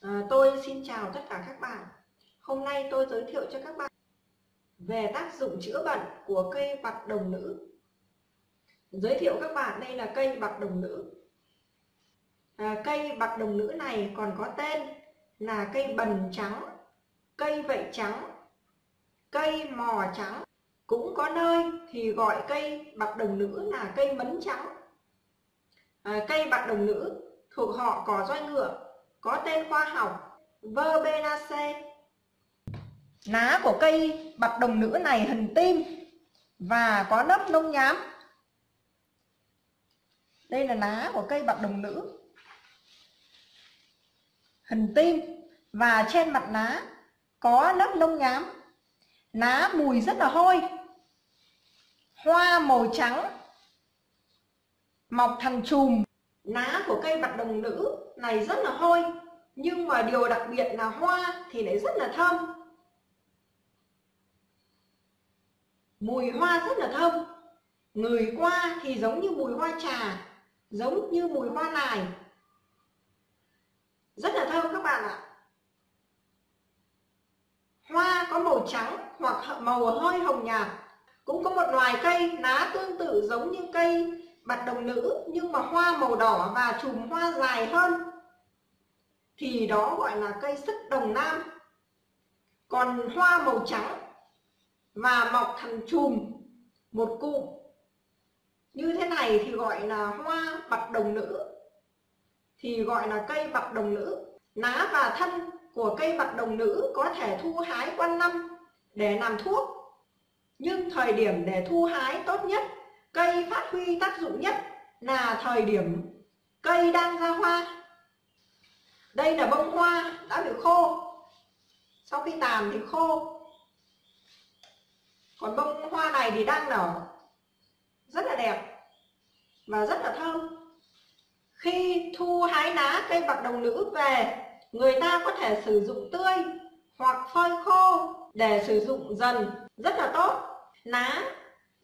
À, tôi xin chào tất cả các bạn. Hôm nay tôi giới thiệu cho các bạn về tác dụng chữa bệnh của cây bạc đồng nữ. Giới thiệu các bạn đây là cây bạc đồng nữ. À, cây bạc đồng nữ này còn có tên là cây bần trắng, cây vậy trắng, cây mò trắng. Cũng có nơi thì gọi cây bạc đồng nữ là cây mấn trắng. À, cây bạc đồng nữ thuộc họ cỏ roi ngựa, có tên khoa học Verbenaceae. Lá của cây bạc đồng nữ này hình tim và có nấp nông nhám. Đây là lá của cây bạc đồng nữ. Hình tim và trên mặt lá có nấp nông nhám. Lá mùi rất là hôi. Hoa màu trắng, mọc thành chùm lá của cây bạc đồng nữ này rất là hôi nhưng mà điều đặc biệt là hoa thì lại rất là thơm. Mùi hoa rất là thơm. Người qua thì giống như mùi hoa trà, giống như mùi hoa nài. Rất là thơm các bạn ạ. Hoa có màu trắng hoặc màu hơi hồng nhạt. Cũng có một loài cây lá tương tự giống như cây bạch đồng nữ, nhưng mà hoa màu đỏ và chùm hoa dài hơn thì đó gọi là cây sức đồng nam. Còn hoa màu trắng và mọc thành chùm một cụm như thế này thì gọi là hoa bạch đồng nữ. Thì gọi là cây bạch đồng nữ. Lá và thân của cây bạch đồng nữ có thể thu hái quanh năm để làm thuốc. Nhưng thời điểm để thu hái tốt nhất, cây phát huy tác dụng nhất là thời điểm cây đang ra hoa đây là bông hoa đã bị khô. Sau khi tàn thì khô. Còn bông hoa này thì đang nở. Rất là đẹp và rất là thơm. Khi thu hái lá cây bạc đồng nữ về, người ta có thể sử dụng tươi hoặc phơi khô để sử dụng dần. Rất là tốt. Lá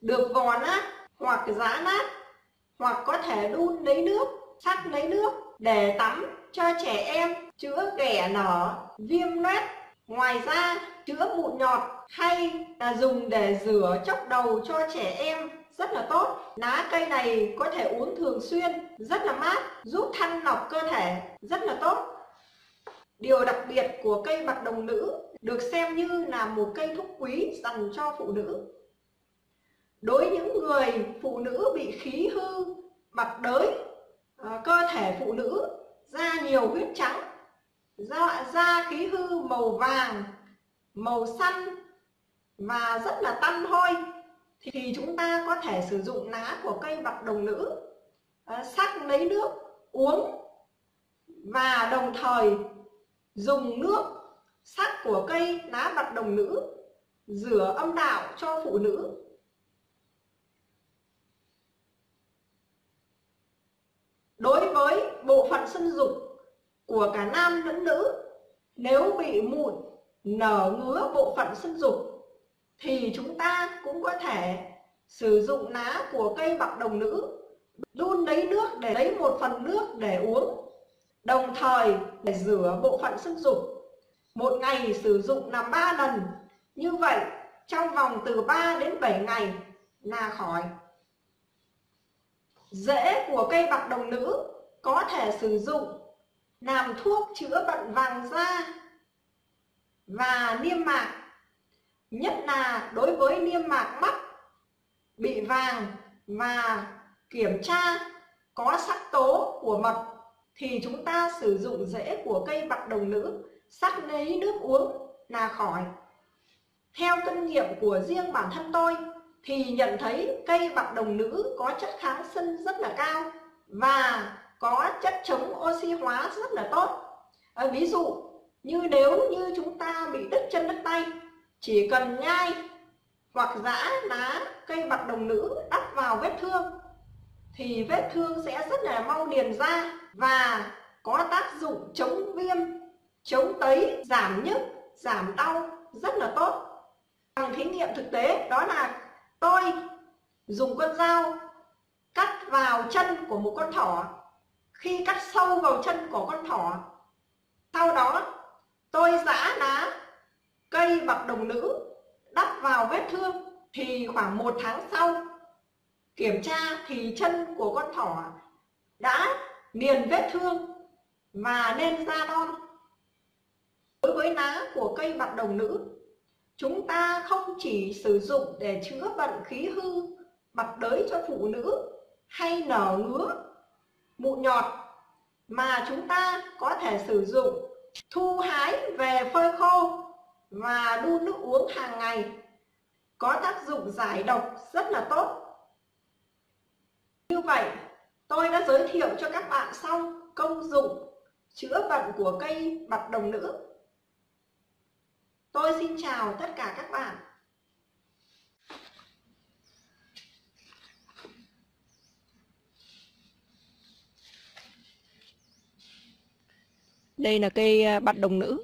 được vò nát hoặc giã nát hoặc có thể đun lấy nước, sắc lấy nước để tắm cho trẻ em chữa ghẻ nở viêm loét, ngoài ra chữa mụn nhọt hay là dùng để rửa chốc đầu cho trẻ em, rất là tốt. Lá cây này có thể uống thường xuyên, rất là mát, giúp thanh lọc cơ thể, rất là tốt. Điều đặc biệt của cây bạc đồng nữ được xem như là một cây thuốc quý dành cho phụ nữ. Đối những người phụ nữ bị khí hư, mặt đới ờ, cơ thể phụ nữ nhiều huyết trắng da, da khí hư màu vàng màu xanh và rất là tăn hôi thì chúng ta có thể sử dụng lá của cây bạc đồng nữ ờ, sắc lấy nước uống và đồng thời dùng nước sắc của cây lá bạc đồng nữ rửa âm đạo cho phụ nữ. Đối với bộ phận sinh dục của cả nam lẫn nữ. Nếu bị mụn, nở ngứa bộ phận sinh dục, thì chúng ta cũng có thể sử dụng lá của cây bạc đồng nữ, đun lấy nước để lấy một phần nước để uống, đồng thời để rửa bộ phận sinh dục. Một ngày sử dụng là 3 lần. Như vậy, trong vòng từ 3 đến 7 ngày, là khỏi. Rễ của cây bạc đồng nữ có thể sử dụng làm thuốc chữa bệnh vàng da và niêm mạc, nhất là đối với niêm mạc mắt bị vàng và kiểm tra có sắc tố của mật thì chúng ta sử dụng rễ của cây bạc đồng nữ sắc lấy nước uống là khỏi. Theo kinh nghiệm của riêng bản thân tôi thì nhận thấy cây bạc đồng nữ có chất kháng sinh rất là cao và có chất chống oxy hóa rất là tốt. À, ví dụ như nếu như chúng ta bị đứt chân đứt tay chỉ cần nhai hoặc giã lá cây bạc đồng nữ đắp vào vết thương thì vết thương sẽ rất là mau liền ra và có tác dụng chống viêm chống tấy giảm nhức giảm đau rất là tốt. Bằng thí nghiệm thực tế đó là tôi dùng con dao cắt vào chân của một con thỏ khi cắt sâu vào chân của con thỏ, sau đó tôi giã lá, cây bạc đồng nữ đắp vào vết thương thì khoảng một tháng sau, kiểm tra thì chân của con thỏ đã liền vết thương và nên ra non. Đối với lá của cây bạc đồng nữ, chúng ta không chỉ sử dụng để chữa bệnh khí hư bạc đới cho phụ nữ hay nở ngứa mụn nhọt mà chúng ta có thể sử dụng thu hái về phơi khô và đun nước uống hàng ngày. Có tác dụng giải độc rất là tốt. Như vậy, tôi đã giới thiệu cho các bạn xong công dụng chữa bệnh của cây bạc đồng nữ. Tôi xin chào tất cả các bạn. Đây là cây à, bạch đồng nữ.